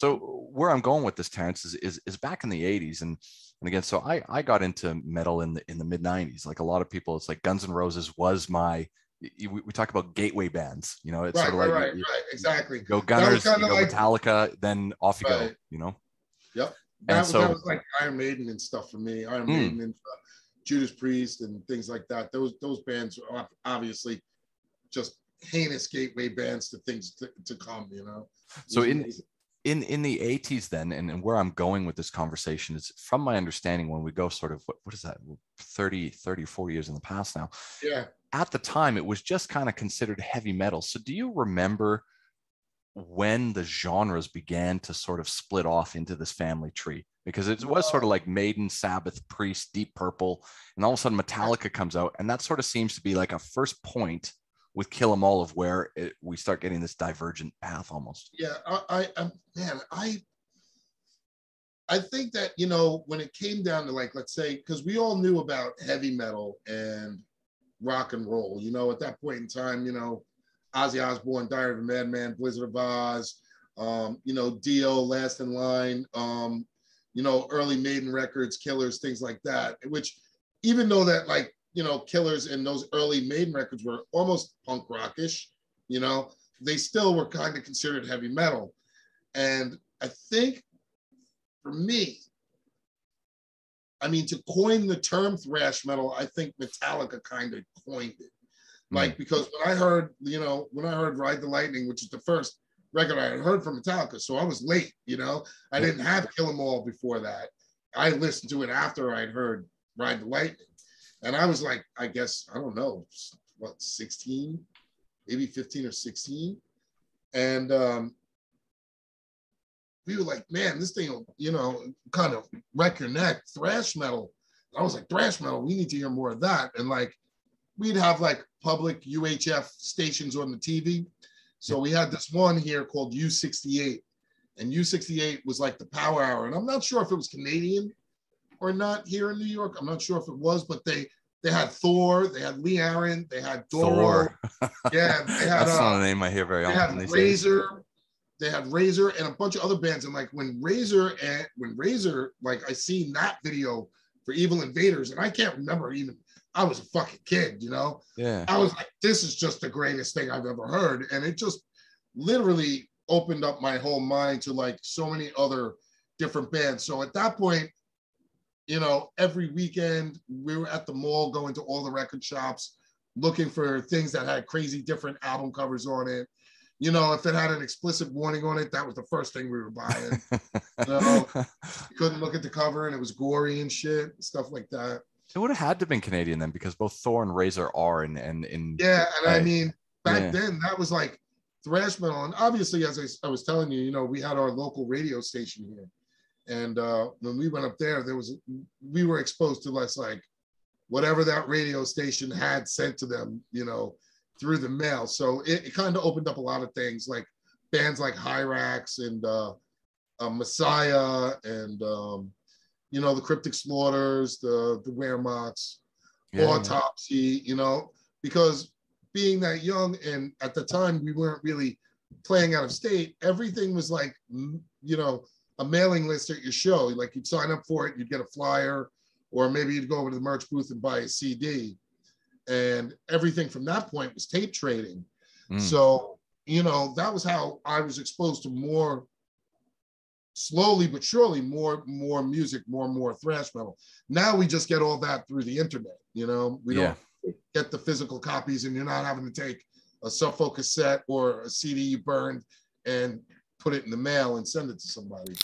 So where I'm going with this, Terrance, is is, is back in the '80s, and and again, so I I got into metal in the in the mid '90s. Like a lot of people, it's like Guns N' Roses was my we, we talk about gateway bands. You know, it's right, sort of right, like right, you, right, exactly. go Gunners, you go like- Metallica, then off you go. You know, Yep. And That, was, so- that was like Iron Maiden and stuff for me. Iron Hmm. Maiden and uh, Judas Priest and things like that. Those those bands are obviously just heinous gateway bands to things to, to come. You know. So in-. In in the 80s then and, and where i'm going with this conversation is from my understanding when we go sort of what, what is that 30 30 40 years in the past now yeah, at the time it was just kind of considered heavy metal. So do you remember when the genres began to sort of split off into this family tree? Because it was sort of uh. like maiden sabbath priest deep purple and all of a sudden metallica comes out and that sort of seems to be like a first point with kill 'em all of where it, we start getting this divergent path almost yeah. I, I, I man, I. I think that you know when it came down to like let's say because we all knew about heavy metal and rock and roll. You know, at that point in time, you know, Ozzy Osbourne, Diary of a Madman, Blizzard of Ozz, um, you know, Dio, Last in Line, um, you know, early Maiden records, Killers, things like that. Which, even though that like you know, Killers and those early Maiden records were almost punk rockish, you know, they still were kind of considered heavy metal. And I think for me, I mean, to coin the term thrash metal, I think Metallica kind of coined it. Hmm. Like, because when I heard, you know, when I heard Ride the Lightning, which is the first record I had heard from Metallica, so I was late, you know, I didn't have Kill 'Em All before that. I listened to it after I'd heard Ride the Lightning. And I was like, I guess, I don't know, what, 16, maybe 15 or 16. And um, we were like, man, this thing will, you know, kind of wreck your neck. Thrash metal. I was like, thrash metal, we need to hear more of that. And like, we'd have like public UHF stations on the TV. So we had this one here called U68. And U68 was like the power hour. And I'm not sure if it was Canadian or not here in New York. I'm not sure if it was, but they they had Thor, they had Lee Aaron, they had Doro. Thor. Yeah, they had That's uh, not a name I hear very they often. had these days. Razor, they had Razor and a bunch of other bands. And like when Razor and when Razor, like I seen that video for Evil Invaders, and I can't remember even. I was a fucking kid, you know. Yeah. I was like, this is just the greatest thing I've ever heard, and it just literally opened up my whole mind to like so many other different bands. So at that point, you know, every weekend we were at the mall going to all the record shops looking for things that had crazy different album covers on it. You know, if it had an explicit warning on it, that was the first thing we were buying. you know, couldn't look at the cover and it was gory and shit, stuff like that. It would have had to have been Canadian then, because both Thor and Razor are in and in. Yeah, and I Right. mean, back Yeah. then that was like thrash metal, and obviously, as I, I was telling you, you know, we had our local radio station here, and uh, when we went up there, there was we were exposed to less like whatever that radio station had sent to them, you know, through the mail. So it, it kind of opened up a lot of things, like bands like Hirax and uh, uh, Messiah, and um, you know, the Cryptic Slaughters, the the Wehrmachts Yeah, autopsy, you know, because being that young and at the time we weren't really playing out of state, everything was like, you know, a mailing list at your show. Like you'd sign up for it, you'd get a flyer, or maybe you'd go over to the merch booth and buy a CD. And everything from that point was tape trading. Mm. So, you know, that was how I was exposed to more slowly but surely more more music, more and more thrash metal. Now we just get all that through the internet, you know. We Yeah. don't get the physical copies and you're not having to take a sub cassette or a CD you burned and put it in the mail and send it to somebody.